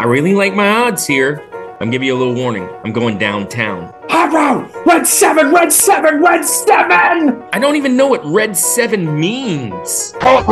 I really like my odds here. I'm giving you a little warning. I'm going downtown. Hot Red 7, Red 7, Red 7! I don't even know what Red 7 means. Hot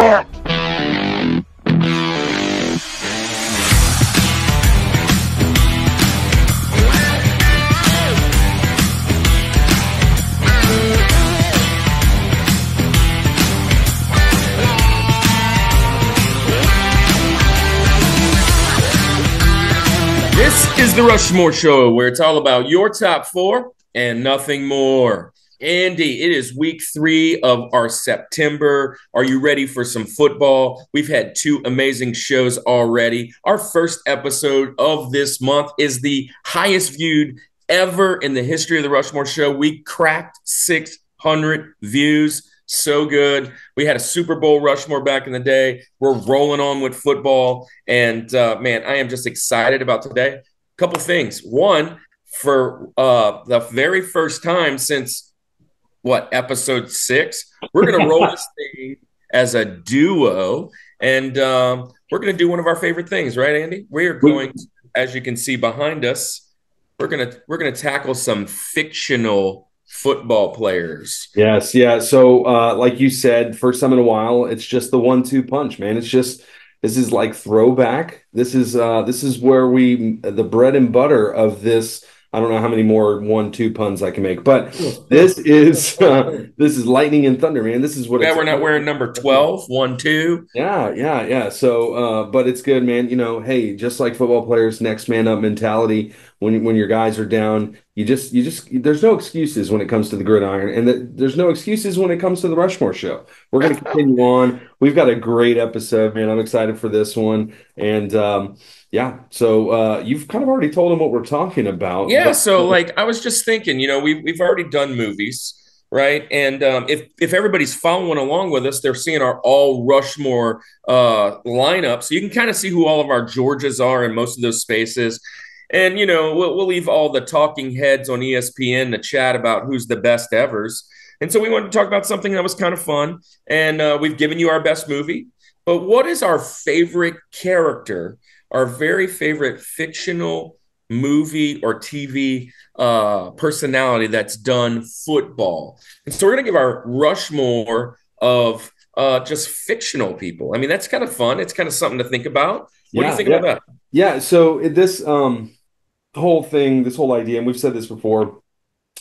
is the Rushmore Show, where it's all about your top four and nothing more. Andy, it is week three of our September. Are you ready for some football? We've had two amazing shows already. Our first episode of this month is the highest viewed ever in the history of the Rushmore Show. We cracked 600 views. So good. We had a Super Bowl Rushmore back in the day. We're rolling on with football. And uh, man, I am just excited about today. Couple things. One, for uh, the very first time since what episode six, we're going to roll this thing as a duo, and um, we're going to do one of our favorite things, right, Andy? We are going, to, as you can see behind us, we're gonna we're gonna tackle some fictional football players. Yes, yeah. So, uh, like you said, first time in a while, it's just the one-two punch, man. It's just this is like throwback. This is uh, this is where we the bread and butter of this. I don't know how many more one-two puns I can make, but this is uh, this is lightning and thunder, man. This is what. Yeah, we're not wearing number 12, one, two. Yeah, yeah, yeah. So, uh, but it's good, man. You know, hey, just like football players, next man up mentality. When when your guys are down, you just you just there's no excuses when it comes to the gridiron, and the, there's no excuses when it comes to the Rushmore show. We're going to continue on. We've got a great episode, man. I'm excited for this one, and um, yeah. So uh, you've kind of already told them what we're talking about. Yeah. But- so like I was just thinking, you know, we've we've already done movies right? And um, if if everybody's following along with us, they're seeing our all Rushmore uh, lineup, so you can kind of see who all of our Georges are in most of those spaces. And you know, we'll, we'll leave all the talking heads on ESPN to chat about who's the best evers. And so we wanted to talk about something that was kind of fun. And uh, we've given you our best movie. But what is our favorite character, our very favorite fictional movie or TV uh, personality that's done football? And so we're going to give our Rushmore of uh, just fictional people. I mean, that's kind of fun. It's kind of something to think about. What do Yeah, you think yeah. about that? Yeah, so this um whole thing, this whole idea, and we've said this before,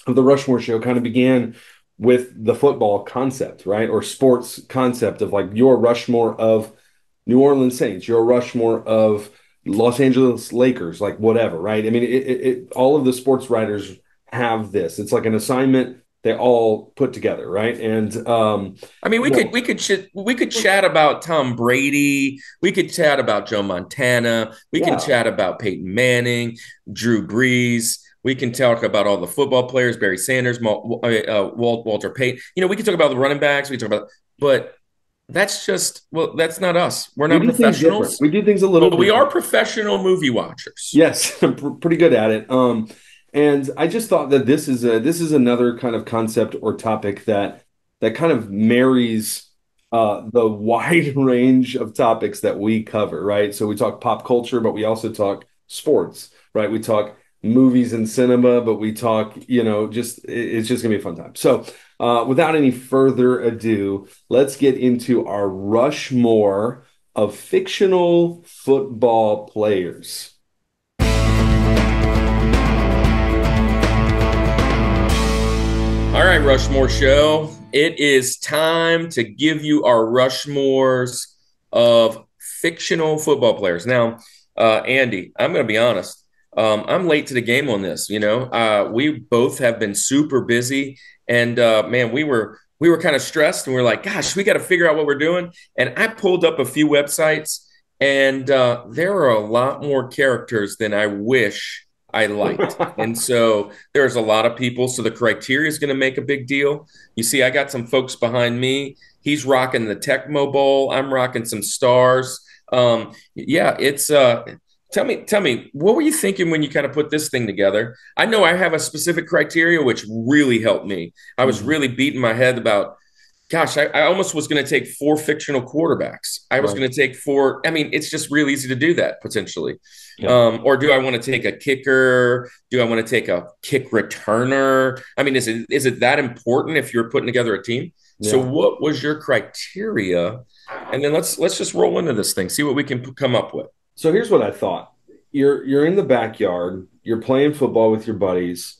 of the Rushmore show kind of began with the football concept, right? Or sports concept of like your Rushmore of New Orleans Saints, your Rushmore of Los Angeles Lakers, like whatever, right? I mean, it, it, it all of the sports writers have this. It's like an assignment they all put together, right? And um I mean, we could we could ch- we could chat about Tom Brady. We could chat about Joe Montana. We Yeah. can chat about Peyton Manning, Drew Brees. We can talk about all the football players, Barry Sanders, Mal- uh, Walt, Walter Payton. You know, we can talk about the running backs. We can talk about, but that's just well, that's not us. We're not different. professionals. We do things a little But we different. are professional movie watchers. Yes, I'm pr- pretty good at it. Um, and I just thought that this is a this is another kind of concept or topic that that kind of marries uh, the wide range of topics that we cover, right? So we talk pop culture, but we also talk sports, right? We talk movies and cinema, but we talk, you know, just it's just gonna be a fun time. So uh, without any further ado, let's get into our Rushmore of fictional football players. All right, Rushmore Show. It is time to give you our Rushmores of fictional football players. Now, uh, Andy, I'm going to be honest. Um, I'm late to the game on this. You know, uh, we both have been super busy, and uh, man, we were we were kind of stressed, and we are like, "Gosh, we got to figure out what we're doing." And I pulled up a few websites, and uh, there are a lot more characters than I wish I liked. and so there's a lot of people. So the criteria is going to make a big deal. You see, I got some folks behind me. He's rocking the Tecmo Bowl. I'm rocking some stars. Um, yeah, it's uh tell me, tell me, what were you thinking when you kind of put this thing together? I know I have a specific criteria which really helped me. I was Mhm. really beating my head about gosh, I, I almost was going to take four fictional quarterbacks. I was Right. going to take four. I mean, it's just real easy to do that potentially. Yeah. Um, or do I want to take a kicker? Do I want to take a kick returner? I mean, is it is it that important if you're putting together a team? So, what was your criteria? And then let's let's just roll into this thing, see what we can p- come up with. So here's what I thought. You're you're in the backyard, you're playing football with your buddies.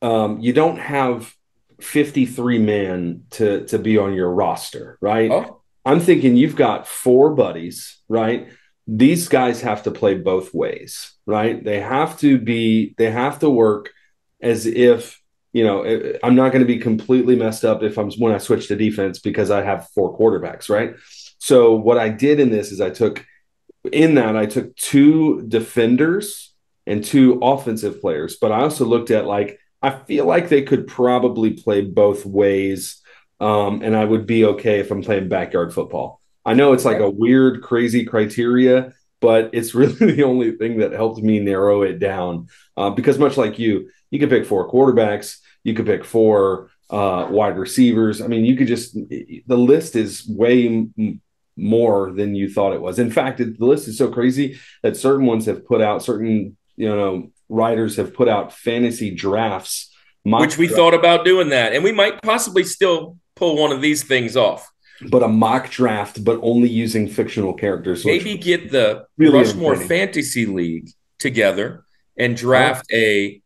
Um, you don't have 53 man to to be on your roster, right? Oh, I'm thinking you've got four buddies, right? These guys have to play both ways, right? They have to be, they have to work as if, you know, eh, I'm not going to be completely messed up if I'm when I switch to defense because I have four quarterbacks, right? So what I did in this is I took in that I took two defenders and two offensive players, but I also looked at like I feel like they could probably play both ways um, and I would be okay if I'm playing backyard football. I know it's like a weird, crazy criteria, but it's really the only thing that helped me narrow it down. Uh, because much like you, you could pick four quarterbacks, you could pick four uh, wide receivers. I mean, you could just the list is way more than you thought it was. In fact, it, the list is so crazy that certain ones have put out certain you know writers have put out fantasy drafts, which we drafts. thought about doing that, and we might possibly still pull one of these things off. but a mock draft, but only using fictional characters. Maybe get the Really Rushmore entertaining. Fantasy League together and draft a.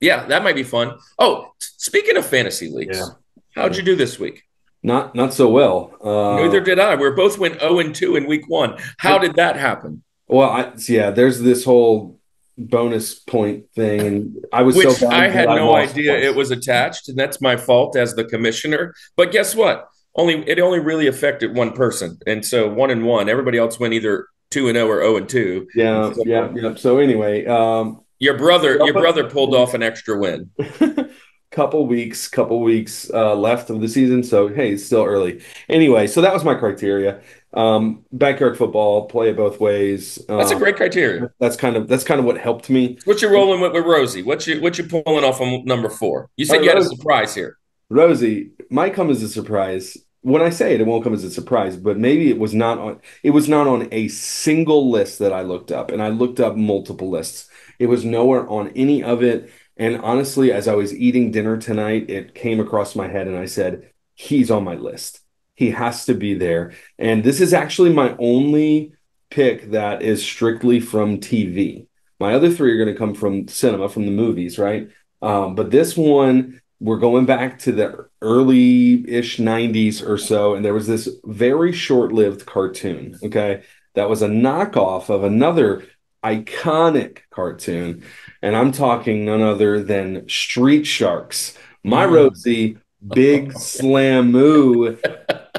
Yeah, that might be fun. Oh, speaking of fantasy leagues, Yeah. how'd you do this week? Not not so well. Uh, Neither did I. We both went 0 and 2 in week one. How did that happen? well, I, yeah, there's this whole bonus point thing, and I was Which so I had no lost idea it was attached, and that's my fault as the commissioner. But guess what? Only it only really affected one person, and so one and one. Everybody else went either two and zero or zero and two. Yeah, So- yeah, yeah. So anyway, um, Your brother, your brother pulled off an extra win. couple weeks, couple weeks uh, left of the season. So hey, it's still early. Anyway, so that was my criteria. Um, backyard football, play it both ways. That's a Um, great criteria. That's kind of that's kind of what helped me. What you rolling with with Rosie? What you what you pulling off on number four? You said Uh, you had a surprise here. Rosie might come as a surprise. When I say it, it won't come as a surprise, but maybe it was not on it was not on a single list that I looked up, and I looked up multiple lists. It was nowhere on any of it. And honestly, as I was eating dinner tonight, it came across my head, and I said, "He's on my list. He has to be there." And this is actually my only pick that is strictly from TV. My other three are going to come from cinema, from the movies, right? Um, but this one we're going back to the early-ish 90s or so and there was this very short-lived cartoon okay that was a knockoff of another iconic cartoon and i'm talking none other than street sharks. My Mm. rosie big Slammu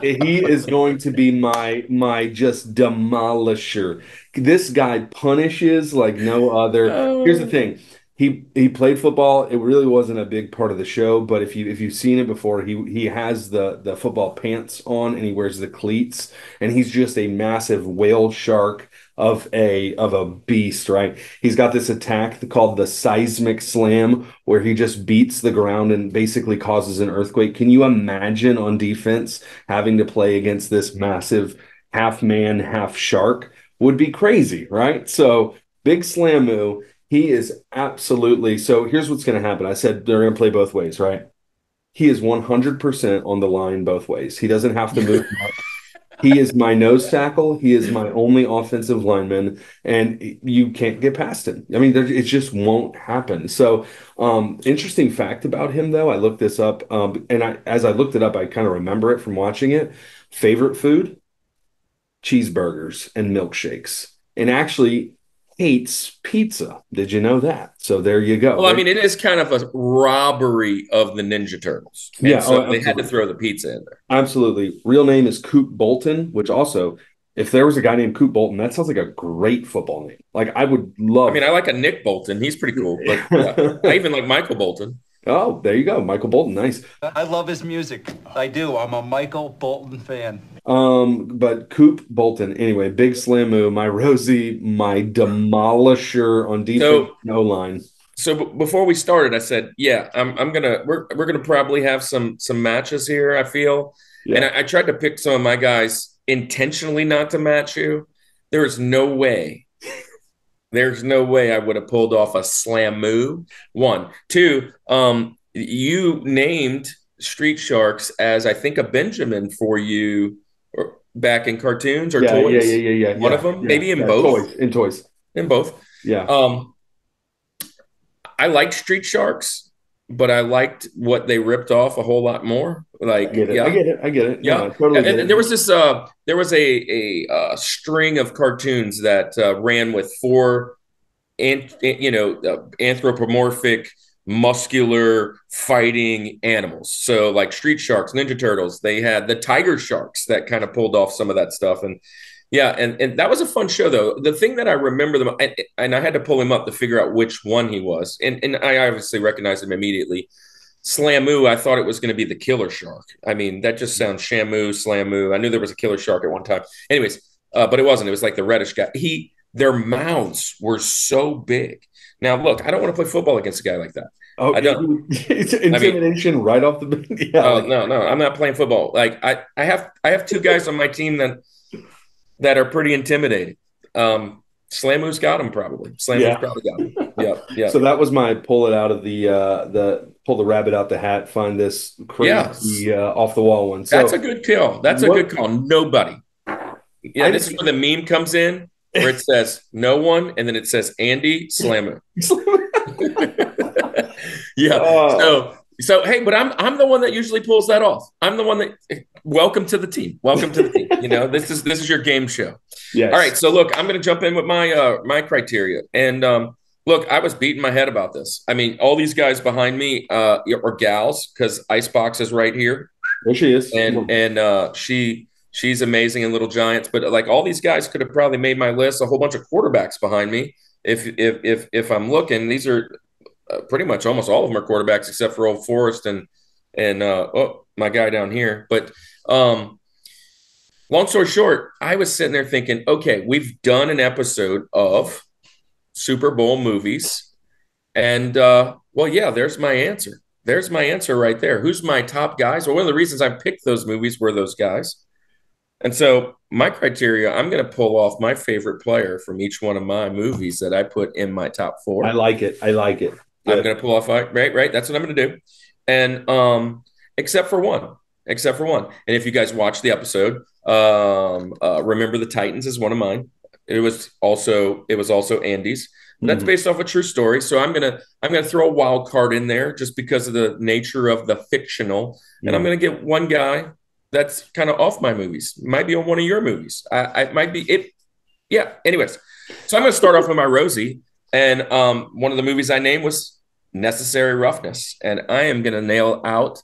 he is going to be my my just demolisher. This guy punishes like no other. Here's the thing. He he played football. It really wasn't a big part of the show, but if you if you've seen it before, he he has the the football pants on and he wears the cleats, and he's just a massive whale shark of a of a beast, right? He's got this attack called the seismic slam, where he just beats the ground and basically causes an earthquake. Can you imagine on defense having to play against this massive half man, half shark? Would be crazy, right? So big Slammu. He is absolutely so. Here's what's going to happen. I said they're going to play both ways, right? He is 100% on the line both ways. He doesn't have to move. he is my nose tackle. He is my only offensive lineman, and you can't get past him. I mean, there, it just won't happen. So, um, interesting fact about him, though, I looked this up, um, and I, as I looked it up, I kind of remember it from watching it. Favorite food: cheeseburgers and milkshakes, and actually hates pizza. Did you know that? So there you go. Well, I mean, it is kind of a robbery of the Ninja Turtles. And Yeah, so oh, they had to throw the pizza in there. Absolutely. Real name is Coop Bolton, which also, if there was a guy named Coop Bolton, that sounds like a great football name. Like I would love. I mean, I like a Nick Bolton. He's pretty cool. But yeah, I even like Michael Bolton. Oh, there you go, Michael Bolton. Nice. I love his music. I do. I'm a Michael Bolton fan. Um, but Coop Bolton. Anyway, big Slammu, my Rosie, my demolisher on defense, So- no line. So b- before we started, I said, "Yeah, I'm, I'm gonna we're we're gonna probably have some some matches here." I feel, Yeah. And I, I tried to pick some of my guys intentionally not to match you. There is no way there's no way I would have pulled off a slam move. One, two. Um, you named Street Sharks as I think a Benjamin for you back in cartoons or yeah, toys. Yeah, yeah, yeah, yeah. One yeah, of them, yeah, maybe in both. Toys, in toys. In both. Yeah. Um, I liked Street Sharks, but I liked what they ripped off a whole lot more. Like, I get it. yeah, I get it. I get it. yeah, No, totally and, and there was this. Uh, there was a a uh, string of cartoons that uh, ran with four, and you know, uh, anthropomorphic, muscular fighting animals. So like Street Sharks, Ninja Turtles. They had the Tiger Sharks that kind of pulled off some of that stuff, and yeah, and and that was a fun show though. The thing that I remember them, and, and I had to pull him up to figure out which one he was, and and I obviously recognized him immediately. Slammu, I thought it was going to be the killer shark. I mean, that just sounds Shamu, Slammu. I knew there was a killer shark at one time. Anyways, uh, but it wasn't. It was like the reddish guy. He, their mouths were so big. Now, look, I don't want to play football against a guy like that. Oh, I don't- it's intimidation right off the yeah. Oh no, no, I'm not playing football. Like I, I have, I have two guys on my team that that are pretty intimidating. Um, Slammu's got him probably. Slammu's Yeah. probably got him. Yeah, yeah. So that was my pull it out of the uh the pull the rabbit out the hat, find this crazy uh, off the wall one. So That's a good kill. That's a good call. Nobody. Yeah, I this is where the meme comes in, where it says no one, and then it says Andy Slammer. yeah. Oh. So so hey, but I'm I'm the one that usually pulls that off. I'm the one that welcome to the team. Welcome to the team. You know, this is this is your game show. Yeah. All right, so look, I'm going to jump in with my uh my criteria, and um, look, I was beating my head about this. I mean, all these guys behind me uh are gals because Icebox is right here, There she is. And and uh, she she's amazing in Little Giants. But like all these guys could have probably made my list. A whole bunch of quarterbacks behind me. If if if if I'm looking, these are uh, pretty much almost all of them are quarterbacks except for Old Forrest and and uh, oh my guy down here. But um, long story short, I was sitting there thinking, okay, we've done an episode of Super Bowl movies, and uh, well, yeah, there's my answer. There's my answer right there. Who's my top guys? Well, one of the reasons I picked those movies were those guys. And so my criteria, I'm going to pull off my favorite player from each one of my movies that I put in my top four. I like it. I like it. I'm going to pull off right, right. That's what I'm going to do. And um, except for one, except for one. And if you guys watch the episode, um, uh, remember the Titans is one of mine. It was also it was also Andy's. But That's based off a true story. So I'm gonna I'm gonna throw a wild card in there just because of the nature of the fictional. And I'm gonna get one guy that's kind of off my movies. Might be on one of your movies. I, I might be it. Yeah. Anyways, so I'm gonna start off with my Rosie, and um, one of the movies I named was Necessary Roughness, and I am gonna nail out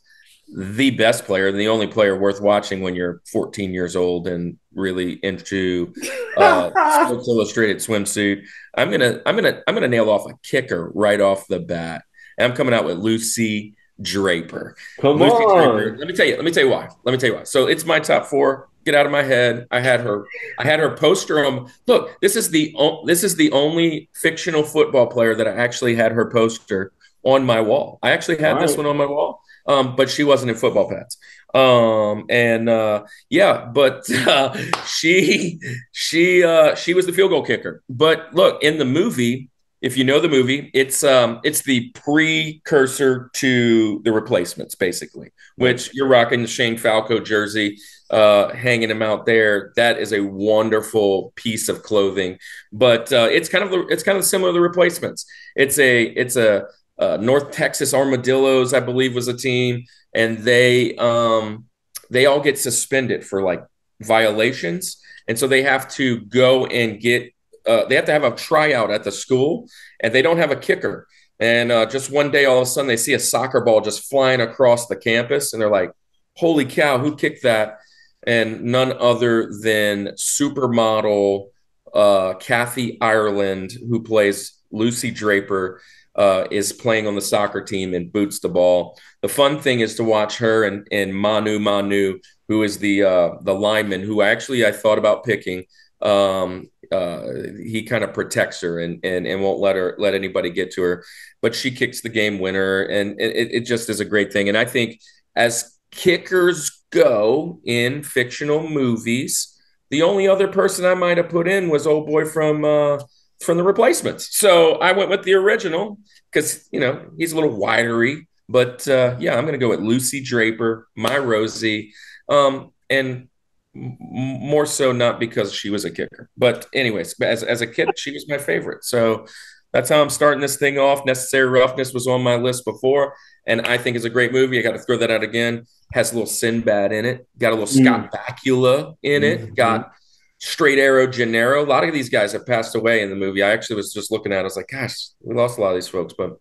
the best player, the only player worth watching when you're 14 years old and really into uh, Sports Illustrated swimsuit. I'm gonna, I'm gonna, I'm gonna nail off a kicker right off the bat. And I'm coming out with Lucy Draper. Come Lucy on. Draper. Let me tell you. Let me tell you why. Let me tell you why. So it's my top four. Get out of my head. I had her. I had her poster on. Look, this is the o- this is the only fictional football player that I actually had her poster on my wall. I actually had All this one on my wall, um, but she wasn't in football pads. Um, and uh, yeah, but uh, she she uh, she was the field goal kicker. But look, in the movie, if you know the movie, it's um it's the precursor to the replacements, basically. Which you're rocking the Shane Falco jersey, uh, hanging him out there. That is a wonderful piece of clothing. But uh, it's kind of the, it's kind of similar to the replacements. It's a it's a uh, North Texas Armadillos, I believe, was a team, and they um they all get suspended for like violations, and so they have to go and get uh, they have to have a tryout at the school, and they don't have a kicker. And uh, just one day, all of a sudden, they see a soccer ball just flying across the campus, and they're like, "Holy cow! Who kicked that?" And none other than supermodel uh, Kathy Ireland, who plays Lucy Draper, uh, is playing on the soccer team and boots the ball. The fun thing is to watch her and, and Manu Manu, who is the uh, the lineman, who actually I thought about picking. Um, uh, he kind of protects her and, and and won't let her let anybody get to her, but she kicks the game winner, and it, it just is a great thing. And I think as kickers go in fictional movies, the only other person I might have put in was old boy from uh, from the replacements. So I went with the original because you know he's a little widery. But uh, yeah, I'm going to go with Lucy Draper, my Rosie, um, and more so not because she was a kicker, but anyways, as as a kid, she was my favorite. So that's how I'm starting this thing off. Necessary Roughness was on my list before, and I think it's a great movie. I got to throw that out again. Has a little Sinbad in it. Got a little Scott Bakula in it. Mhm. Got Straight Arrow Gennero. A lot of these guys have passed away in the movie. I actually was just looking at. it. I was like, gosh, we lost a lot of these folks, but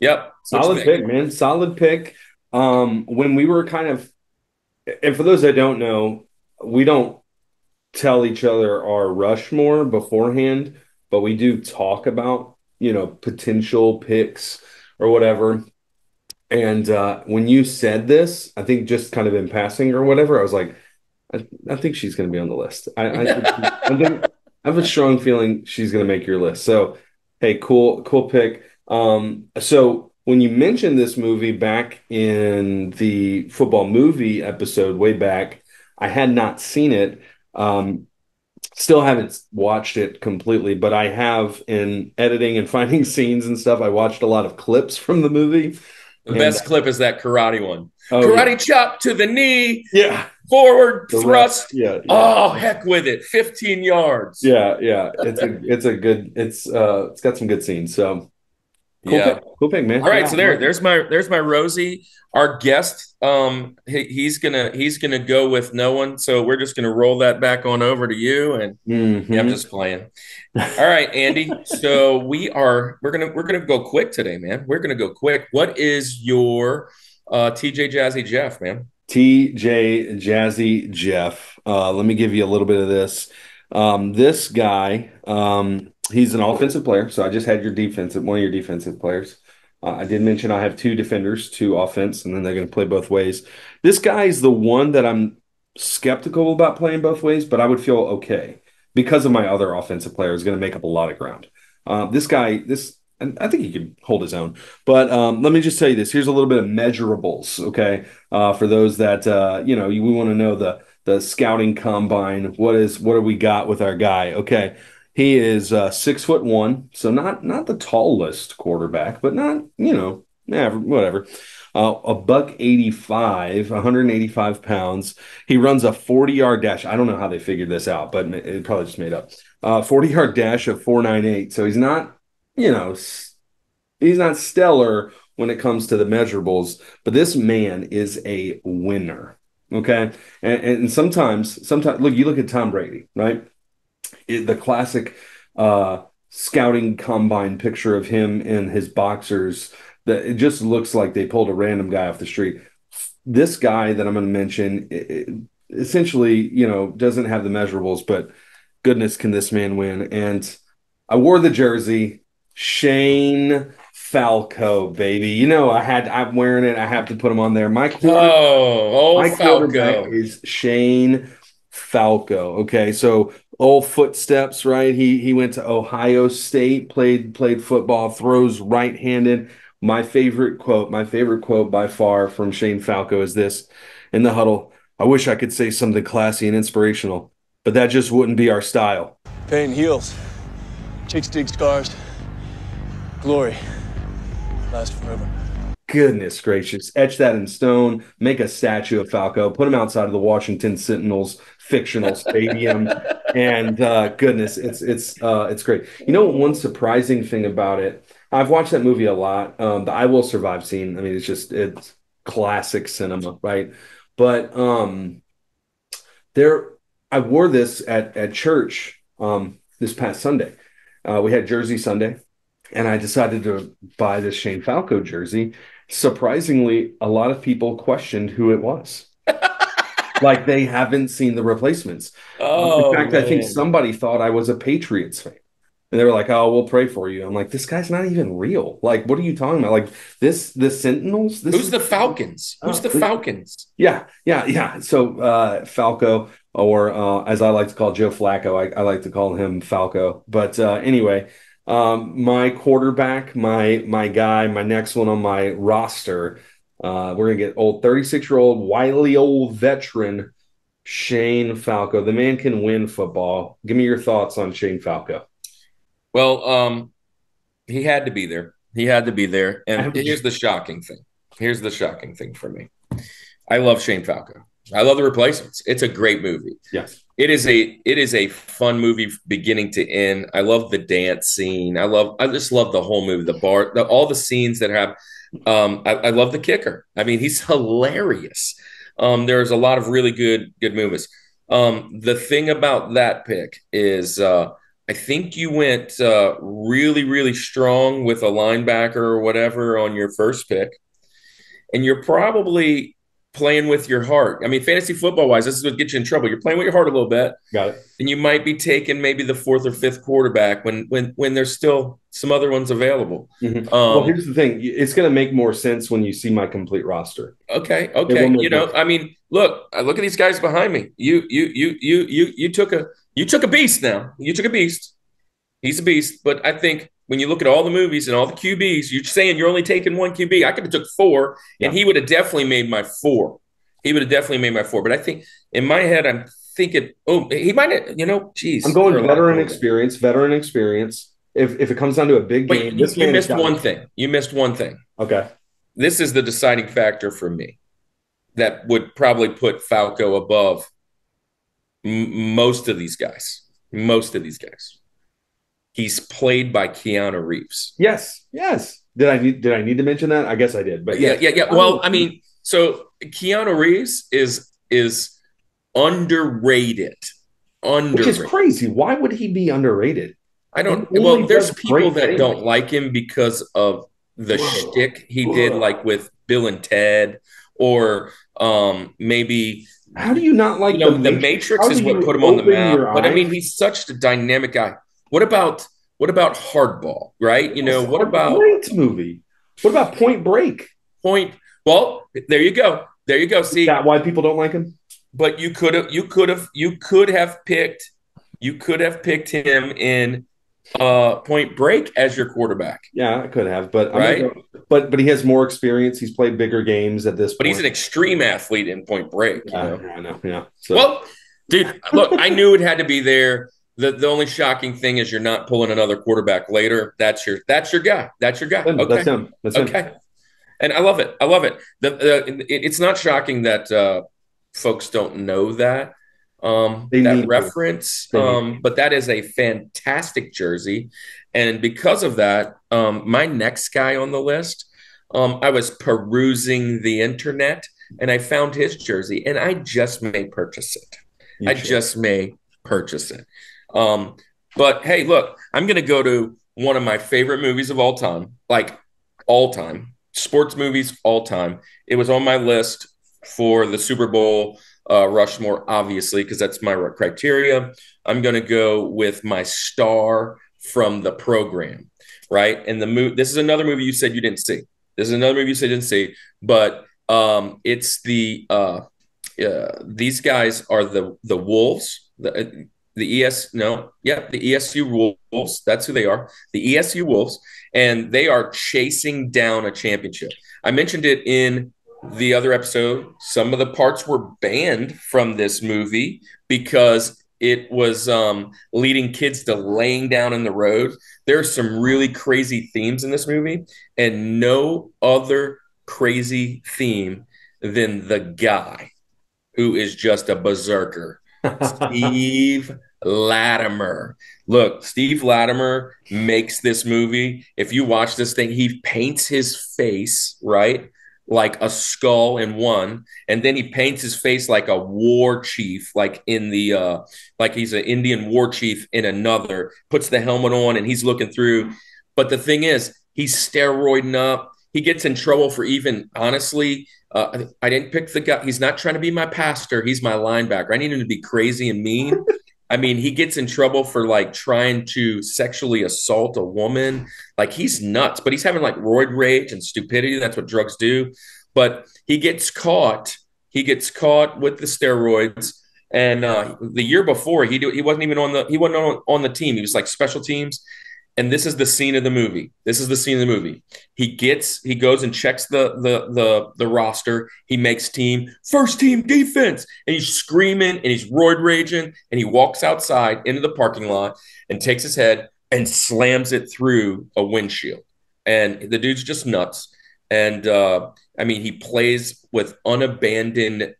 yep, Solid pick, man. Solid pick. Um, when we were kind of, and for those that don't know, we don't tell each other our Rushmore beforehand, but we do talk about, you know, potential picks or whatever. And uh, when you said this, I think just kind of in passing or whatever, I was like, I, I think she's going to be on the list. I, I, I think I have a strong feeling she's going to make your list. So, hey, cool, cool pick. Um, so when you mentioned this movie back in the football movie episode way back, I had not seen it. Um, still haven't watched it completely, but I have in editing and finding scenes and stuff. I watched a lot of clips from the movie. The best clip is that karate one. Oh, karate chop to the knee, yeah, forward The thrust. yeah, yeah. Oh, heck with it. 15 yards. Yeah, yeah. It's a it's a good it's uh it's got some good scenes. So cool Yeah. pick, cool pick, man. All right, Yeah, so there, there's my there's my Rosie. Our guest, um, he, he's gonna he's gonna go with no one. So we're just gonna roll that back on over to you. And Mhm. yeah, I'm just playing. All right, Andy. So we are we're gonna we're gonna go quick today, man. We're gonna go quick. What is your uh TJ Jazzy Jeff, man? TJ Jazzy Jeff. Uh, let me give you a little bit of this. Um, this guy, um, he's an offensive player. So I just had your defensive, one of your defensive players. Uh, I did mention I have two defenders, two offense, and then they're going to play both ways. This guy is the one that I'm skeptical about playing both ways, but I would feel okay because of my other offensive player is going to make up a lot of ground. Uh, this guy, this, and I think he could hold his own. But um, let me just tell you this: here's a little bit of measurables, okay? Uh, for those that uh, you know, we want to know the the scouting combine. What is what do we got with our guy? Okay, he is uh, six foot one, so not not the tallest quarterback, but not you know, yeah, whatever. Uh, a buck 85, 185 pounds. He runs a 40 yard dash. I don't know how they figured this out, but it probably just made up. Uh, 40 yard dash of 498. So he's not, you know, he's not stellar when it comes to the measurables, but this man is a winner. Okay. And, and sometimes, sometimes, look, you look at Tom Brady, right? It- the classic uh, scouting combine picture of him in his boxers that it just looks like they pulled a random guy off the street. This guy that I'm going to mention it, it essentially, you know, doesn't have the measurables, but goodness, can this man win? And I wore the jersey, Shane Falco, baby. You know, I had, I'm wearing it. I have to put him on there. My quarter, Oh, my quarterback Falco. is Shane Falco. Okay, so old footsteps, right? He he went to Ohio State, played played football, throws right-handed. My favorite quote, my favorite quote by far from Shane Falco is this in the huddle. I wish I could say something classy and inspirational, but that just wouldn't be our style. Pain heals. Chicks dig scars. Glory lasts forever. Goodness gracious. Etch that in stone, make a statue of Falco, put him outside of the Washington Sentinels fictional stadium. and uh, goodness, it's it's uh, it's great. You know, one surprising thing about it, I've watched that movie a lot. Um, the I Will Survive scene. I mean, it's just it's classic cinema, right? But um there I wore this at at church um this past Sunday. Uh, we had Jersey Sunday, and I decided to buy this Shane Falco jersey. Surprisingly, a lot of people questioned who it was. like they haven't seen the replacements. Oh, In fact, I think somebody thought I was a Patriots fan. And they were like, "Oh, we'll pray for you." I'm like, "This guy's not even real. Like, what are you talking about? Like this, the Sentinels. This Who's is the Falcons? Who's Oh, the who- Falcons? yeah, yeah, yeah. So uh, Falco, or uh, as I like to call Joe Flacco, I, I like to call him Falco. But uh, anyway, um, my quarterback, my my guy, my next one on my roster, Uh, we're gonna get old 36 year old wily old veteran Shane Falco. The man can win football. Give me your thoughts on Shane Falco. Well, um, he had to be there. He had to be there. And here's the shocking thing. Here's the shocking thing for me. I love Shane Falco. I love the replacements. It's a great movie. Yes. It is a it is a fun movie beginning to end. I love the dance scene. I love I just love the whole movie. The bar, the, all the scenes that have. Um, I, I love the kicker. I mean, he's hilarious. Um, there's a lot of really good good movies. Um, the thing about that pick is, uh, I think you went uh, really really strong with a linebacker or whatever on your first pick, and you're probably playing with your heart. I mean, fantasy football wise, this is what gets you in trouble. You're playing with your heart a little bit Got it. and you might be taking maybe the fourth or fifth quarterback when when when there's still some other ones available. Mhm. Um, well, here's the thing. It's going to make more sense when you see my complete roster. okay, okay. You know, sense. I mean, look, I look at these guys behind me. You you you you you you took a you took a beast now. You took a beast. He's a beast, but I think when you look at all the movies and all the QBs, you're saying you're only taking one QB. I could have took four, and he would have definitely made my four. He would have definitely made my four. But I think in my head, I'm thinking, oh, he might have. You know, geez, I'm going there are a lot of veteran experience, veteran experience. If if it comes down to a big game, you, this you missed one thing. You missed one thing. Okay. This is the deciding factor for me that would probably put Falco above m- most of these guys. Most of these guys. He's played by Keanu Reeves. Yes. Yes. Did I need Did I need to mention that? I guess I did. But yeah, yeah, yeah, yeah. Well, I mean, so Keanu Reeves is is underrated. Underrated. which is crazy. Why would he be underrated? I don't. Well, there's people that things. don't like him because of the Whoa. shtick he did, like with Bill and Ted, or um, maybe How do you not like you know the the Matrix How is do what put him on the map. But I mean, he's such a dynamic guy. What about what about Hardball? Right? You know, what about great movie? What about Point Break? Point? Well, there you go. There you go. See, Is that why people don't like him? but you could have you could have you could have picked you could have picked him in uh Point Break as your quarterback. Yeah, I could have, but Right? go- but but he has more experience. He's played bigger games at this But he's an extreme athlete in Point Break. You know? I know. Yeah. So, Well, dude, look, I knew it had to be there. The the only shocking thing is you're not pulling another quarterback later. That's your that's your guy. That's your guy. him, Okay. that's him. That's him. Okay. And I love it. I love it. The, the it, it's not shocking that uh, folks don't know that um, They that reference. Um, but that is a fantastic jersey, and because of that, um, my next guy on the list, um, I was perusing the internet and I found his jersey, and I just may purchase it. You I should. just may purchase it. Um, but hey, look, I'm going to go to one of my favorite movies of all time, like all time, sports movies all time. It was on my list for the Super Bowl uh, Rushmore, obviously, because that's my criteria. I'm going to go with my star from the program, right? And the movie. This is another movie you said you didn't see. This is another movie you said you didn't see, but um, it's the uh, uh, these guys are the the Wolves. The, the ES no, yeah, the ESU Wolves. That's who they are. The ESU Wolves, and they are chasing down a championship. I mentioned it in the other episode. Some of the parts were banned from this movie because it was um, leading kids to laying down in the road. There are some really crazy themes in this movie, and no other crazy theme than the guy who is just a berserker. Steve Lattimer. Look, Steve Lattimer makes this movie. If you watch this thing, he paints his face, right? Like a skull in one, and then he paints his face like a war chief, like in the uh like he's an Indian war chief in another, puts the helmet on and he's looking through. But the thing is, he's steroiding up. He gets in trouble for even honestly uh, I didn't pick the guy. He's not trying to be my pastor. He's my linebacker. I need him to be crazy and mean. I mean, he gets in trouble for like trying to sexually assault a woman. Like he's nuts, but he's having like roid rage and stupidity. That's what drugs do. But he gets caught. He gets caught with the steroids. And uh, the year before, he do, he wasn't even on the he wasn't on, on the team. He was like special teams. And this is the scene of the movie. This is the scene of the movie. He gets, he goes and checks the the the the roster. He makes team first team defense, and he's screaming and he's roid raging, and he walks outside into the parking lot and takes his head and slams it through a windshield. And the dude's just nuts. And uh, I mean, he plays with unabandoned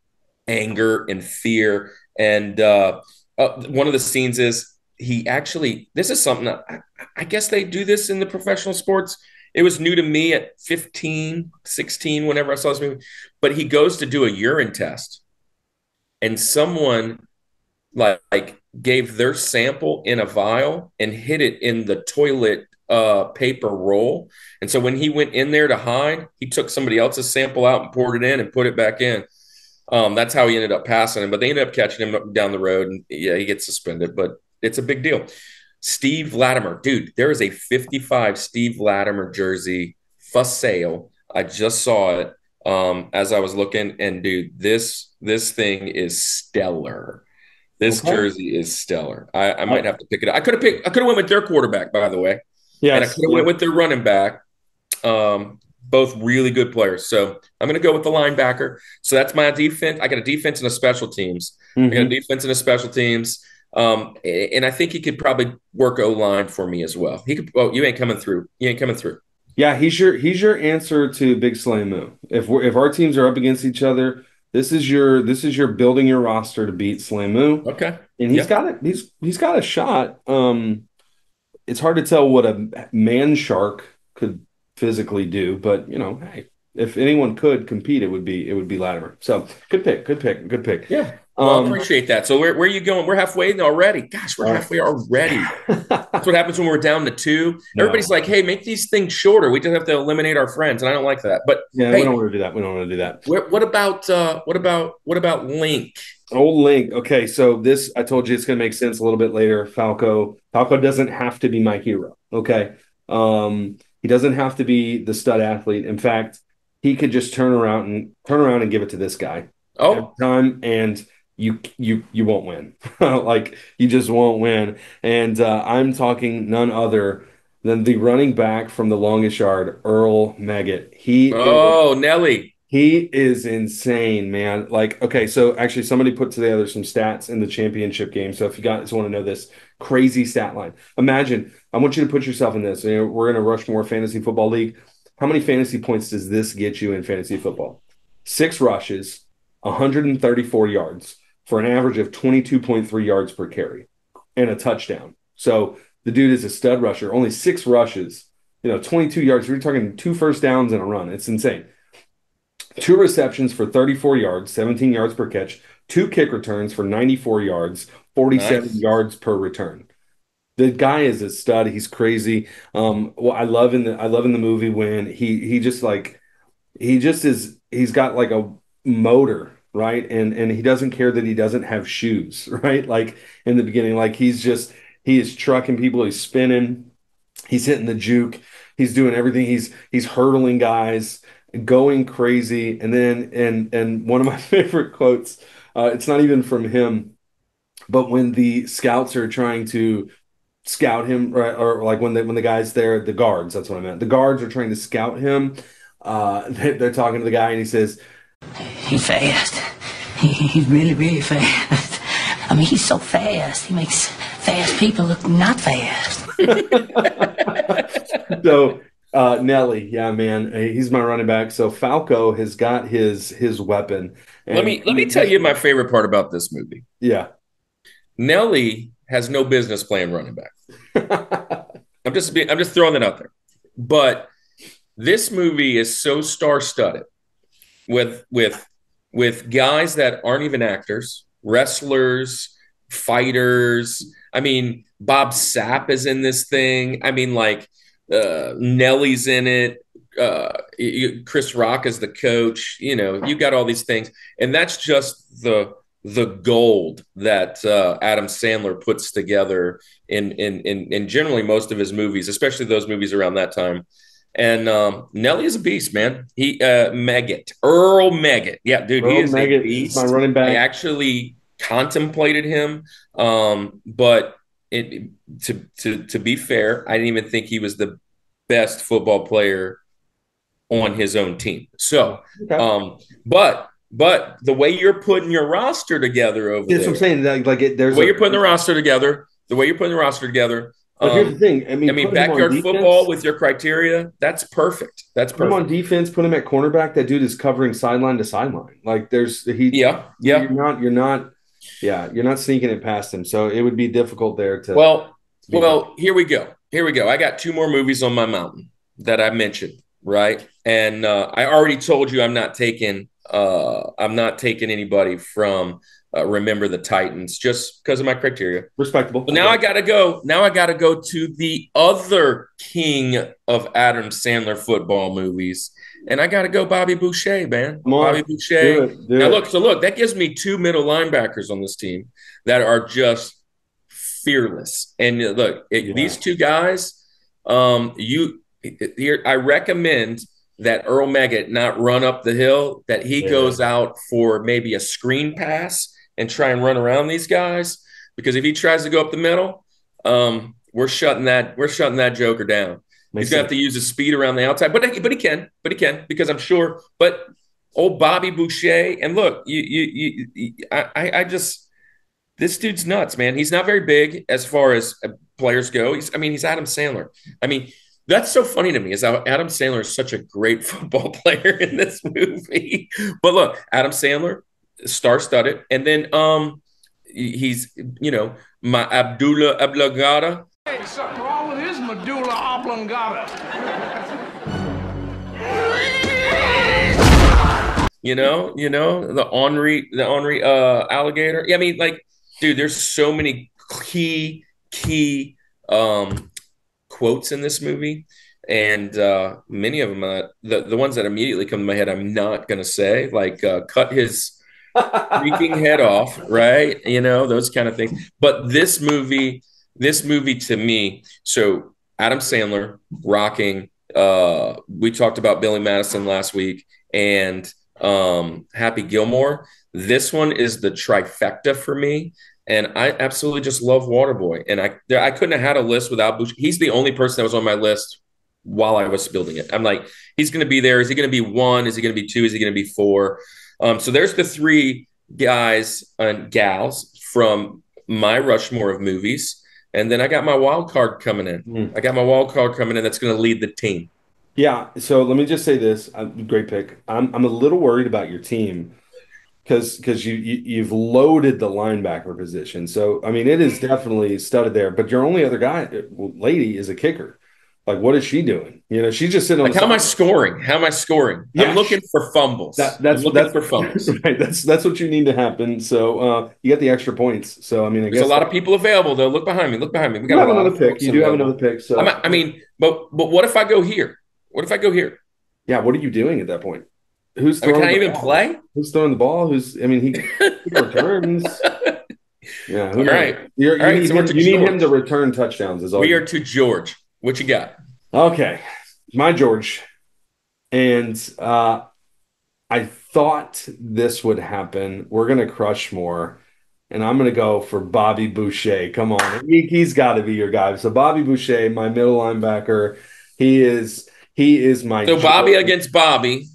anger and fear. And uh, uh, one of the scenes is he actually, this is something that I, I guess they do this in the professional sports. It was new to me at 15, 16, whenever I saw this movie. But he goes to do a urine test, and someone like, like gave their sample in a vial and hid it in the toilet uh, paper roll. And so when he went in there to hide, he took somebody else's sample out and poured it in and put it back in. Um, that's how he ended up passing him. But they ended up catching him down the road, and yeah, he gets suspended. But it's a big deal. Steve Lattimer, dude, there is a 55 Steve Lattimer jersey for sale. I just saw it um, as I was looking, and dude, this this thing is stellar. This okay. jersey is stellar. I, I might have to pick it up. I could have picked. I could have went with their quarterback, by the way. Yeah, and I could have went with their running back. Um, both really good players. So I'm going to go with the linebacker. So that's my defense. I got a defense and a special teams. Mm-hmm. I got a mm-hmm. defense and a special teams. Um, and I think he could probably work O line for me as well. He could. Oh, you ain't coming through. You ain't coming through. Yeah, he's your he's your answer to Big Slammu. If we're, if our teams are up against each other, this is your this is your building your roster to beat Slammu. Okay, and he's got it. He's he's got a shot. Um, it's hard to tell what a man shark could physically do, but you know, hey, if anyone could compete, it would be it would be Lattimer. So good pick, good pick, good pick. Yeah. Well, um, appreciate that. So where, where are you going? We're halfway already. Gosh, we're halfway already. That's what happens when we're down to two. No. Everybody's like, "Hey, make these things shorter. We just have to eliminate our friends," and I don't like that. But yeah, hey, we don't want to do that. We don't want to do that. Where, what about uh, what about what about Link? Old Link. Okay, so this I told you it's going to make sense a little bit later. Falco. Falco doesn't have to be my hero. Okay, um, he doesn't have to be the stud athlete. In fact, he could just turn around and turn around and give it to this guy. Oh, time and you you you won't win. like you just won't win. And uh, I'm talking none other than the running back from the longest yard, Earl Megget. He oh is, Nelly. He is insane, man. Like, okay, so actually somebody put together some stats in the championship game. So if you guys want to know this crazy stat line, imagine I want you to put yourself in this. You know, we're in a Rushmore Fantasy Football League. How many fantasy points does this get you in fantasy football? Six rushes, 134 yards for an average of 22.3 yards per carry and a touchdown. So the dude is a stud rusher, only six rushes, you know, 22 yards. We're talking two first downs and a run. It's insane. Two receptions for 34 yards, 17 yards per catch, two kick returns for 94 yards, 47 nice. yards per return. The guy is a stud. He's crazy. Um, well, I love in the I love in the movie when he he just like he just is he's got like a motor right? And and he doesn't care that he doesn't have shoes right? Like in the beginning like he's just he is trucking people he's spinning he's hitting the juke he's doing everything he's he's hurdling guys going crazy. And then and and one of my favorite quotes uh, it's not even from him but when the scouts are trying to scout him right, or like when the when the guys there the guards that's what i meant. The guards are trying to scout him uh, they're talking to the guy and he says He's fast. He's really, really fast. I mean, he's so fast. He makes fast people look not fast. so, uh, Nelly, yeah, man, he's my running back. So Falco has got his his weapon. let me let me tell you my favorite part about this movie. Yeah, Nelly has no business playing running back. I'm just I'm just throwing that out there, but this movie is so star studded with with with guys that aren't even actors, wrestlers, fighters. I mean, Bob Sapp is in this thing. I mean, like uh, Nelly's in it. Uh, Chris Rock is the coach. You know, you got all these things, and that's just the the gold that uh, Adam Sandler puts together in, in in in generally most of his movies, especially those movies around that time. And um, Nelly is a beast, man. He uh Megget, Earl Megget. Yeah, dude, Earl he is Megget, a beast. My running back. I actually contemplated him, um, but it, to to to be fair, I didn't even think he was the best football player on his own team. So, Okay. um, but but the way you're putting your roster together over That's there, what I'm saying. Like, like it, there's the way a- you're putting the roster together, the way you're putting the roster together. But here's the Um, thing. I mean, I mean, put him on backyard football with your criteria, that's perfect. That's perfect. Put him on defense. Put him at cornerback. That dude is covering sideline to sideline. Like there's he. Yeah, yeah. You're not. You're not. Yeah, you're not sneaking it past him. So it would be difficult there to. Well, to well, here we go. Here we go. I got two more movies on my mountain that I mentioned, right? And uh, I already told you I'm not taking. Uh, I'm not taking anybody from uh, Remember the Titans just because of my criteria. respectable. But now I got to go. Now I got to go to the other king of Adam Sandler football movies, and I got to go Bobby Boucher, man. Come on. Bobby Boucher. do it. Do Now it. look, so look, that gives me two middle linebackers on this team that are just fearless. And look, it, Yeah. these two guys, um, you here, I recommend that Earl Meggett not run up the hill, that he Yeah. goes out for maybe a screen pass and try and run around these guys. Because if he tries to go up the middle, um, we're shutting that we're shutting that joker down. Makes He's gonna have to use his speed around the outside, but but he can, but he can because I'm sure. But old Bobby Boucher, and look, you you, you, I- I just this dude's nuts, man. He's not very big as far as uh, players go. He's I mean he's Adam Sandler. I mean that's so funny to me is how Adam Sandler is such a great football player in this movie. But look, Adam Sandler, star-studded, and then um he's you know my Abdullah Ablagada. Hey, something wrong with his medulla oblongata. You know, you know the Henri, the Henri uh, alligator. Yeah, I mean, like, dude, there's so many key, key um, quotes in this movie, and uh, many of them, uh, the the ones that immediately come to my head, I'm not gonna say, like, uh, cut his freaking head off, right? You know, those kind of things. But this movie, this movie to me, so Adam Sandler rocking. Uh, we talked about Billy Madison last week, and um, Happy Gilmore. This one is the trifecta for me, and I absolutely just love Waterboy. And I there, I couldn't have had a list without Bush. He's the only person that was on my list while I was building it. I'm like, he's going to be there. Is he going to be one? Is he going to be two? Is he going to be four? Um, so there's the three guys and gals from my Rushmore of movies, and then I got my wild card coming in. Mm. I got my wild card coming in. That's going to lead the team. Yeah, so let me just say this. Uh, great pick. I'm I'm a little worried about your team because because you, you you've loaded the linebacker position. So I mean, it is definitely studded there. But your only other guy, uh, lady, is a kicker. Like, what is she doing? You know, she's just sitting on Like, how am I scoring? How am I scoring? Yeah. I'm looking for fumbles. That, that's looking that's for fumbles. right. That's that's what you need to happen. So uh, you get the extra points. So I mean, I There's guess a lot of people available, though. Look behind me. Look behind me. We got have a lot another of pick. You do have available. another pick. So not- I mean, but but what if I go here? What if I go here? yeah, what are you doing at that point? Who's I mean, throwing can I even ball? play? Who's throwing the ball? Who's I mean, he, he returns. Yeah, who All. You're, you All right, need, so him, to you need him to return touchdowns. Is all. We are to George. What you got? okay. My George, and uh, I thought this would happen. We're gonna crush more, and I'm gonna go for Bobby Boucher. Come on, he, he's got to be your guy. So Bobby Boucher, my middle linebacker, he is. He is my So Bobby against Bobby.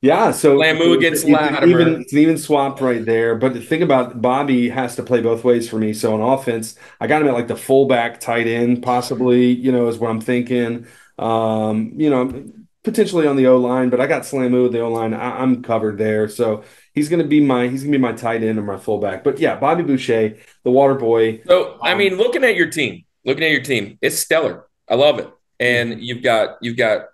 Yeah, so Slammu against Lattimer. Even it's an even swap right there. But the thing about Bobby has to play both ways for me. So on offense, I got him at like the fullback, tight end, possibly. You know, is what I'm thinking. Um, you know, potentially on the O line, but I got Slammu at the O line. I, I'm covered there. So he's gonna be my he's gonna be my tight end or my fullback. But yeah, Bobby Boucher, the water boy. So I Um, mean, looking at your team, looking at your team, it's stellar. I love it. And you've got you've got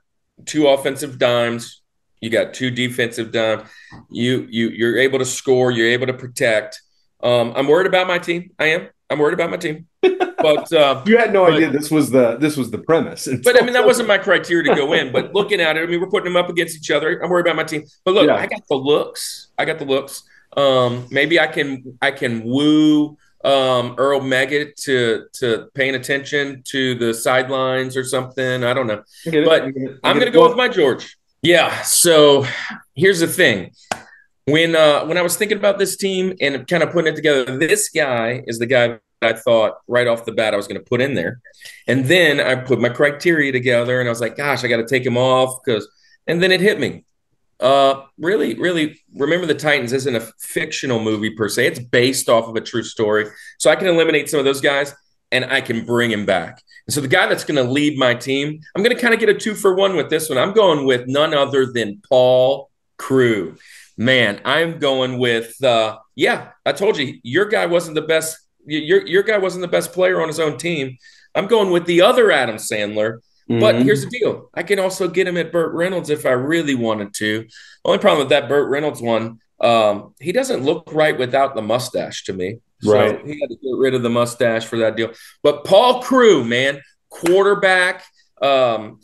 two offensive dimes, you got two defensive dimes. You you you're able to score, you're able to protect. Um, I'm worried about my team. I am. I'm worried about my team. But uh, You had no But- idea this was the this was the premise. but I mean that wasn't my criteria to go in. But looking at it, I mean we're putting them up against each other. I'm worried about my team. But look, Yeah. I got the looks. I got the looks. Um, maybe I can I can woo um, Earl Meggett to to paying attention to the sidelines or something. I don't know. I but I get it. I I'm gonna it. go with my George. Yeah. So here's the thing. When uh when I was thinking about this team and kind of putting it together, this guy is the guy I thought right off the bat I was going to put in there. And then I put my criteria together and I was like, gosh, I got to take him off because, and then it hit me. Uh, really, really, Remember the Titans isn't a fictional movie per se. It's based off of a true story. So I can eliminate some of those guys and I can bring him back. And so the guy that's going to lead my team, I'm going to kind of get a two for one with this one. I'm going with none other than Paul Crewe. Man, I'm going with uh, yeah. I told you your guy wasn't the best. Your your guy wasn't the best player on his own team. I'm going with the other Adam Sandler. Mm-hmm. But here's the deal: I can also get him at Burt Reynolds if I really wanted to. Only problem with that Burt Reynolds one, um, he doesn't look right without the mustache to me. So right. he had to get rid of the mustache for that deal. But Paul Crewe, man, quarterback. Um,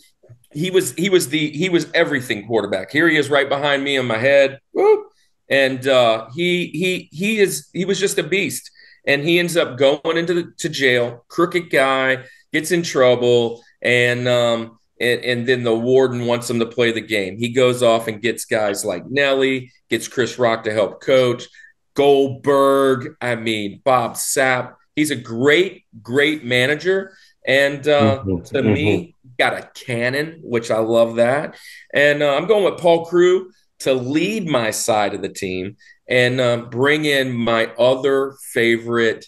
he was he was the he was everything quarterback. Here he is right behind me in my head. Woo! And uh, he he he is he was just a beast. And he ends up going into the, to jail, crooked guy, gets in trouble, and um, and, and then the warden wants him to play the game. He goes off and gets guys like Nelly, gets Chris Rock to help coach, Goldberg, I mean Bob Sapp. He's a great, great manager. And uh, mm-hmm. to mm-hmm. me, got a cannon, which I love that. And uh, I'm going with Paul Crewe to lead my side of the team and uh, bring in my other favorite,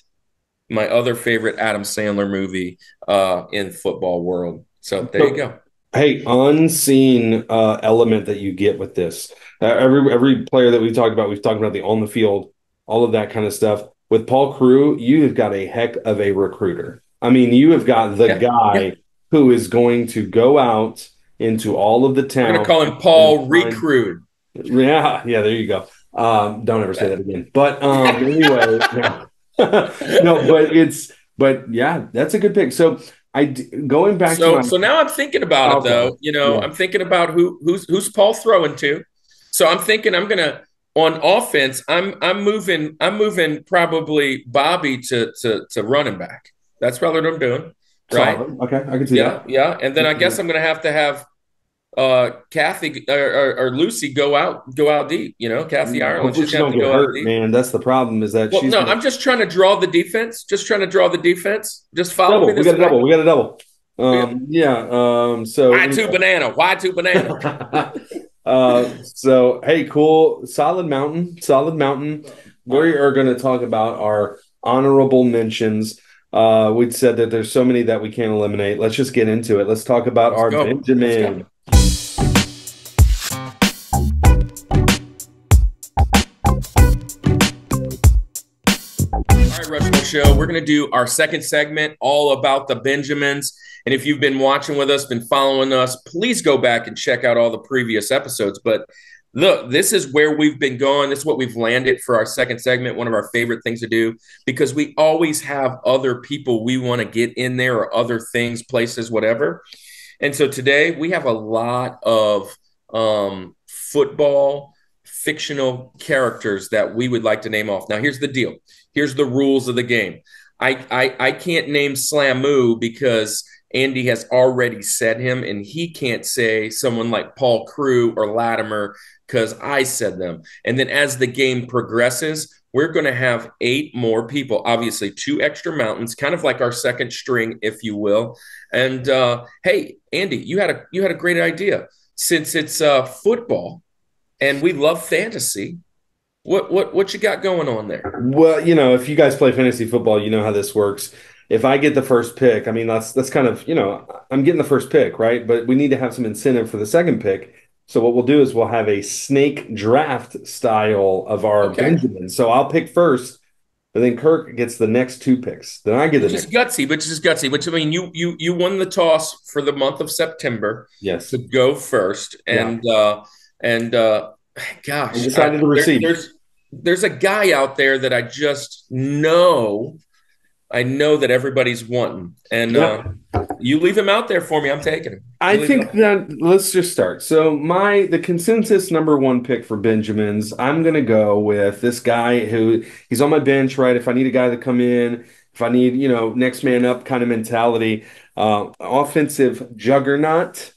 my other favorite Adam Sandler movie uh, in football world. So there you go. Hey, unseen uh, element that you get with this. Uh, every every player that we've talked about, we've talked about the on the field, all of that kind of stuff. With Paul Crewe, you have got a heck of a recruiter. I mean, you have got the yeah. guy yeah. who is going to go out into all of the town. I'm going to call him Paul Recruit. Yeah, yeah, there you go. Um, don't ever say that again. But um, anyway, no. no, but it's but yeah, that's a good pick. So I going back. So my, so now I'm thinking about okay. it though. You know, yeah. I'm thinking about who who's who's Paul throwing to. So I'm thinking I'm gonna on offense. I'm I'm moving I'm moving probably Bobby to to to running back. That's probably what I'm doing. Right. Solid. Okay, I can see yeah, that. Yeah, and then I guess I'm gonna have to have uh Kathy or, or, or, Lucy go out go out deep. You know, Kathy yeah, Ireland. She's going to go hurt, deep. man. That's the problem. Is that well, no? Gonna... I'm just trying to draw the defense. Just trying to draw the defense. Just follow double. me. we got a double. We got a double. Um, yeah. Um, so why two banana? Why two banana? uh, so hey, cool. Solid mountain. Solid mountain. We are going to talk about our honorable mentions. Uh, we said that there's so many that we can't eliminate. Let's just get into it. Let's talk about Let's our go. Benjamin. Rushmore Show. We're going to do our second segment all about the Benjamins. And if you've been watching with us, been following us, please go back and check out all the previous episodes. But look, this is where we've been going. This is what we've landed for our second segment. One of our favorite things to do because we always have other people we want to get in there or other things, places, whatever. And so today we have a lot of um, football fictional characters that we would like to name off. Now, here's the deal here's the rules of the game. I, I, I can't name Slammu because Andy has already said him, and he can't say someone like Paul Crewe or Lattimer because I said them. And then as the game progresses, we're going to have eight more people. Obviously, two extra mountains, kind of like our second string, if you will. And uh, hey, Andy, you had a you had a great idea. Since it's uh, football, and we love fantasy, what what what you got going on there? Well, you know, if you guys play fantasy football, you know how this works. If I get the first pick, I mean that's that's kind of, you know, I'm getting the first pick, right? But we need to have some incentive for the second pick. So what we'll do is we'll have a snake draft style of our okay. Benjamin. So I'll pick first, but then Kirk gets the next two picks. Then I get the which is gutsy, which is gutsy. Which I mean, you you you won the toss for the month of September. Yes, to go first, and yeah. uh and uh gosh, I decided to receive. There, there's there's a guy out there that I just know. I know that everybody's wanting, and yeah. uh, you leave him out there for me. I'm taking him. I think that let's just start. So my the consensus number one pick for Benjamins, I'm gonna go with this guy who he's on my bench. Right, if I need a guy to come in, if I need you know next man up kind of mentality, uh, offensive juggernaut.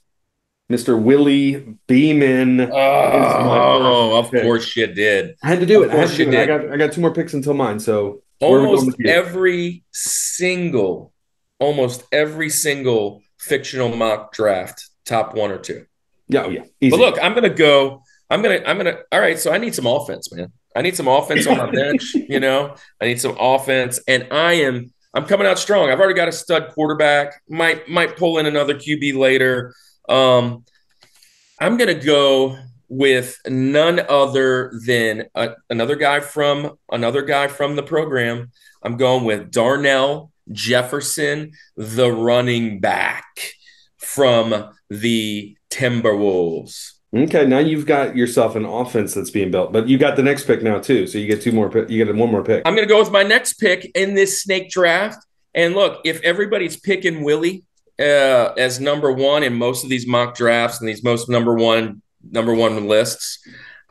Mr. Willie Beamen. Oh, of pick. course you did. I had to do it. I, had to do it. I got I got two more picks until mine. So Where are we going almost every single, almost every single fictional mock draft, top one or two. Yeah, oh yeah. Easy. But look, I'm gonna go. I'm gonna. I'm gonna. All right. So I need some offense, man. I need some offense on my bench. You know, I need some offense, and I am. I'm coming out strong. I've already got a stud quarterback. Might might pull in another QB later. Um, I'm gonna go with none other than a, another guy from another guy from the program. I'm going with Darnell Jefferson, the running back from the Timberwolves. Okay, now you've got yourself an offense that's being built, but you got the next pick now too, so you get two more. You get one more pick. I'm going to go with my next pick in this snake draft. And look, if everybody's picking Willie uh, as number one in most of these mock drafts and these most number one number one lists,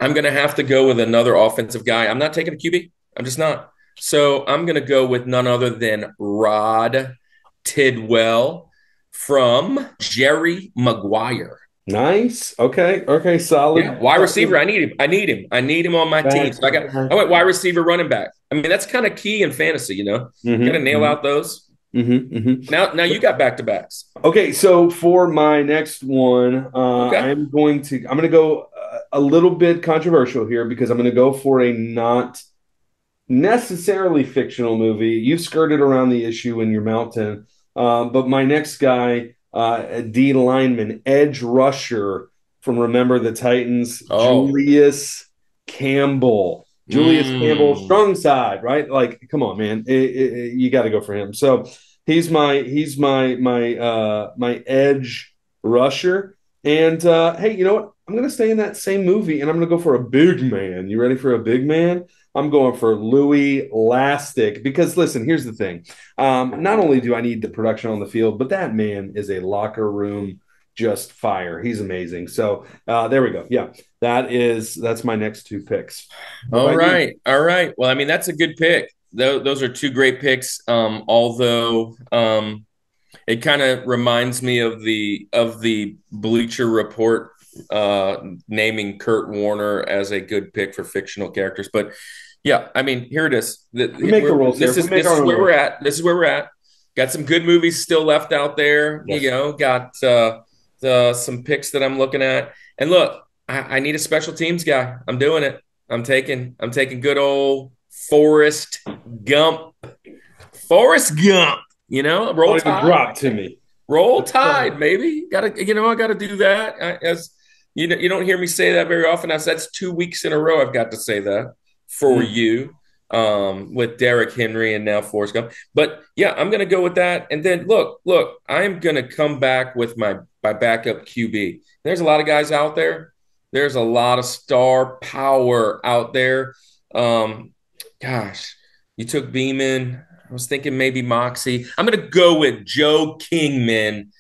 I'm going to have to go with another offensive guy. I'm not taking a QB. I'm just not. So I'm going to go with none other than Rod Tidwell from Jerry Maguire. Nice. Okay. Okay. Solid. Yeah, wide receiver. I need him. I need him. I need him on my team. So I got. I went wide receiver, running back. I mean, that's kind of key in fantasy. You know, Mhm, got to nail mhm. out those. Mm-hmm, mm-hmm. Now, now you got back to backs. Okay, so for my next one, uh, Okay. I'm going to I'm going to go uh, a little bit controversial here because I'm going to go for a not necessarily fictional movie. You've skirted around the issue in your mountain, uh, but my next guy, uh, D lineman, edge rusher from Remember the Titans, Oh. Julius Campbell. Julius Mm. Campbell, strong side, right? Like, come on, man, It- it- it- you got to go for him. So he's my he's my my uh my edge rusher. And uh hey, you know what? I'm gonna stay in that same movie and I'm gonna go for a big man. You ready for a big man? I'm going for Louis Lastik because listen, here's the thing. Um, not only do I need the production on the field, but that man is a locker room just fire. He's amazing. So uh there we go. Yeah, that is that's my next two picks. All right, you? all right. Well, I mean, that's a good pick. Tho- Those are two great picks. Um, although um, it kind of reminds me of the of the Bleacher Report uh, naming Kurt Warner as a good pick for fictional characters. But yeah, I mean, here it is. The- We make the we're- rules This here. is We this is where rules. we're at. This is where we're at. Got some good movies still left out there. Yes. You know, got uh, the some picks that I'm looking at. And look, I, I need a special teams guy. I'm doing it. I'm taking I'm taking good old Forrest Gump. Forrest Gump. You know, roll tide. drop to me. Roll tide, maybe. Got to, you know, I got to do that. I, as you know, you don't hear me say that very often. That's that's two weeks in a row I've got to say that for Mm. you, um, with Derrick Henry and now Forrest Gump. But yeah, I'm gonna go with that. And then look, look, I'm gonna come back with my my backup QB. There's a lot of guys out there. There's a lot of star power out there. Um, gosh, you took Beamen. I was thinking maybe Moxie. I'm going to go with Joe Kingman,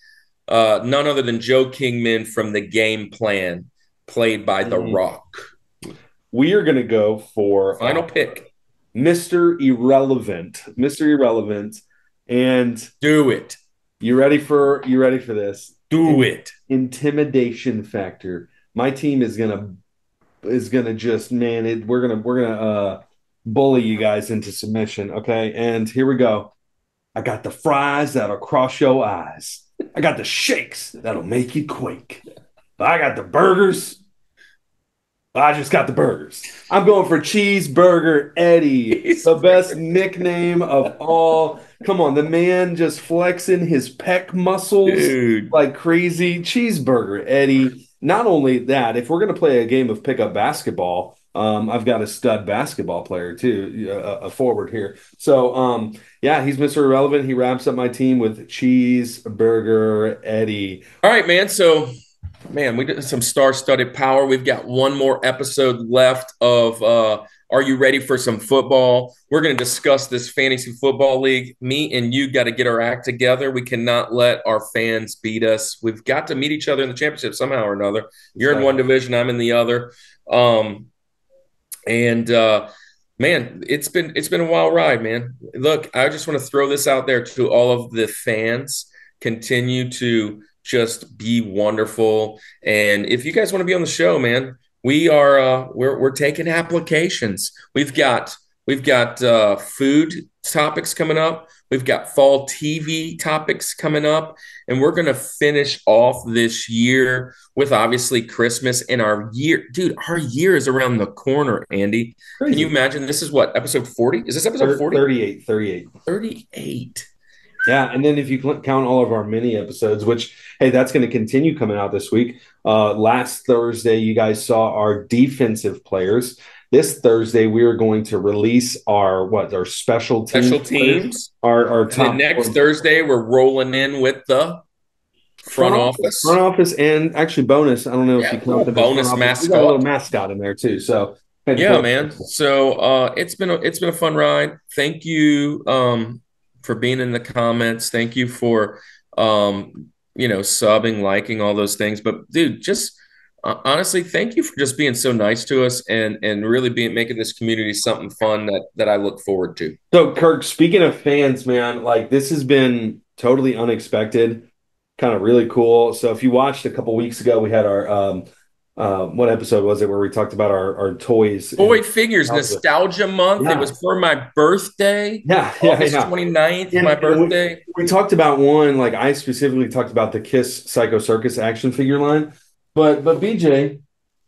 uh, none other than Joe Kingman from the game plan, played by The Mhm. Rock. We are going to go for Final uh, pick. Mr. Irrelevant. Mr. Irrelevant. And Do it. you ready for you ready for this? Do it. Intimidation factor. My team is gonna is gonna just man it. We're gonna we're gonna uh bully you guys into submission. Okay, and here we go. I got the fries that'll cross your eyes. I got the shakes that'll make you quake. I got the burgers. I just got the burgers. I'm going for Cheeseburger Eddie, the best nickname of all. Come on, the man just flexing his pec muscles Dude. like crazy. Cheeseburger Eddie. Not only that, if we're going to play a game of pickup basketball, um, I've got a stud basketball player too, a, a forward here. So, um, yeah, he's Mr. Irrelevant. He wraps up my team with Cheeseburger Eddie. All right, man. So, man, we did some star-studded power. We've got one more episode left of uh, Are You Ready for Some Football? We're going to discuss this fantasy football league. Me and you got to get our act together. We cannot let our fans beat us. We've got to meet each other in the championship somehow or another. You're in one division, I'm in the other. Um, and uh, man, it's been it's been a wild ride, man. Look, I just want to throw this out there to all of the fans. Continue to just be wonderful. And if you guys want to be on the show, man, we are uh, we're we're taking applications. We've got We've got uh, food topics coming up. We've got fall TV topics coming up. And we're going to finish off this year with obviously Christmas and our year. Dude, our year is around the corner, Andy. Crazy. Can you imagine? This is what, episode 40? Is this episode 40? 38, 38. 38. Yeah, and then if you count all of our mini episodes, which hey, that's going to continue coming out this week. Uh, last Thursday, you guys saw our defensive players. This Thursday, we are going to release our what our special teams, Special teams. our our top next Thursday, we're rolling in with the front office. front office, and actually bonus. I don't know Yeah, if you count the bonus front office. We got a little mascot in there too. So yeah man so uh it's been a it's been a fun ride thank you um for being in the comments thank you for um you know subbing liking all those things but dude just uh, honestly thank you for just being so nice to us and and really being making this community something fun that that i look forward to So, Kirk, speaking of fans, man, like this has been totally unexpected, kind of really cool. So, if you watched a couple weeks ago, we had our um, uh, what episode was it where we talked about our our toys? boy figures nostalgia month Yeah. it was for my birthday yeah, yeah, august yeah. 29th And- my and we- birthday We talked about one, like I specifically talked about the Kiss Psycho Circus action figure line, but but BJ,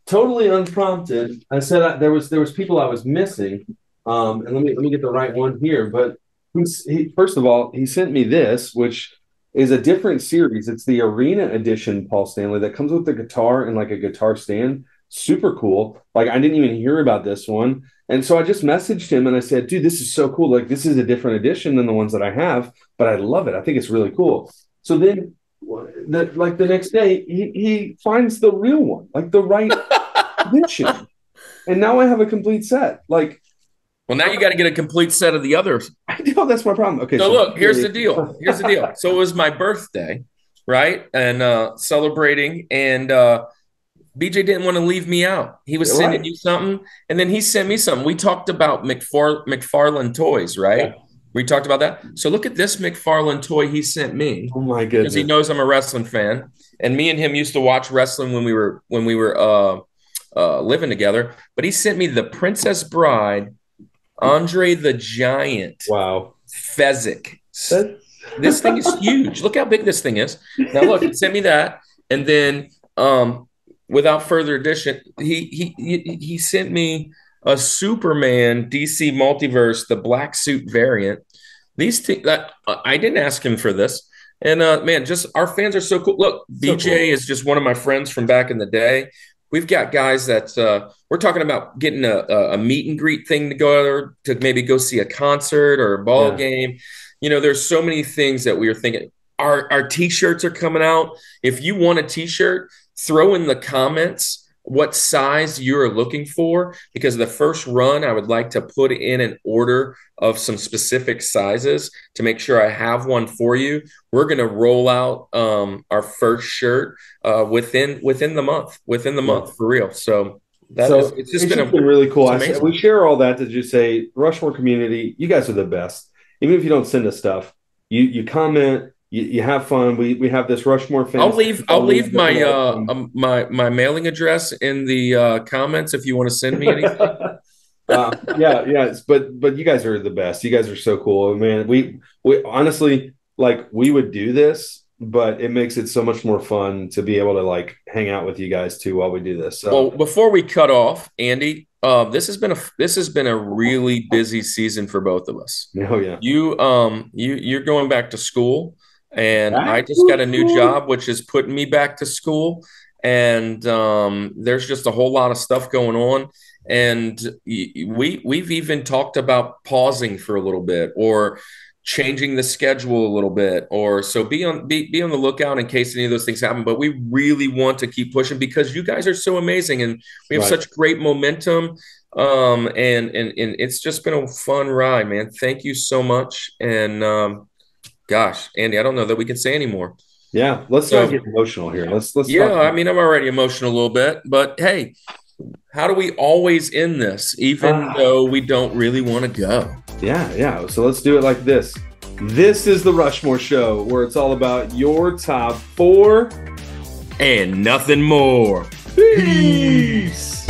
totally unprompted, I said I, there was there was people I was missing, um, and let me let me get the right one here. But he first of all he sent me this, which is a different series. It's the Arena Edition, Paul Stanley, that comes with the guitar and like a guitar stand. Super cool. Like I didn't even hear about this one. And so I just messaged him and I said, dude, this is so cool. Like this is a different edition than the ones that I have, but I love it. I think it's really cool. So then the, like the next day, he, he finds the real one, like the right edition. And now I have a complete set. Like well now you got to get a complete set of the others I know that's my problem. Okay. So look, here's the deal. Here's the deal. So it was my birthday, right? And uh celebrating and uh BJ didn't want to leave me out. He was You're sending right. you something, and then he sent me something. We talked about McFar- McFarlane toys, right? We talked about that. So look at this McFarlane toy he sent me Oh my because goodness. he knows I'm a wrestling fan, and me and him used to watch wrestling when we were when we were uh, uh, living together. But he sent me the Princess Bride, Andre the Giant, wow. Fezzik. This thing is huge. Look how big this thing is. Now look, it sent me that, and then um, without further addition, he he he, he sent me a Superman DC multiverse, the black suit variant. These things that I didn't ask him for this. And uh, man, just our fans are so cool. Look, So BJ cool. is just one of my friends from back in the day. We've got guys that uh, we're talking about getting a, a, meet and greet thing together to maybe go see a concert or a ball Yeah. game. You know, there's so many things that we are thinking. Our our t-shirts are coming out. If you want a t-shirt, throw in the comments what size you're looking for because the first run I would like to put in an order of some specific sizes to make sure I have one for you. We're going to roll out um, our first shirt uh, within within the month, within the month for real. So that so is, it's just been a really cool. I said, we share all that to just say, Rushmore community, you guys are the best. Even if you don't send us stuff, you you comment, you, you have fun. We we have this Rushmore fan. I'll leave. I'll leave my uh um, my my mailing address in the uh, comments if you want to send me anything. uh, yeah, yeah. But but you guys are the best. You guys are so cool, man. We we honestly like we would do this, but it makes it so much more fun to be able to like hang out with you guys too while we do this. So Well, before we cut off, Andy, uh, this has been a this has been a really busy season for both of us. oh yeah, You um you you're going back to school, and Back I just got a new school? job, which is putting me back to school. And um, there's just a whole lot of stuff going on, and we we've even talked about pausing for a little bit or changing the schedule a little bit or so be on be, be on the lookout in case any of those things happen but we really want to keep pushing because you guys are so amazing and we have Right. such great momentum um and, and and it's just been a fun ride man thank you so much and um gosh andy i don't know that we can say anymore yeah. Let's So- not get emotional here. Let's let's yeah talk- i mean i'm already emotional a little bit but hey how do we always end this even Ah. though we don't really want to go Yeah, yeah. So let's do it like this. This is the Rushmore Show, where it's all about your top four. and nothing more Peace.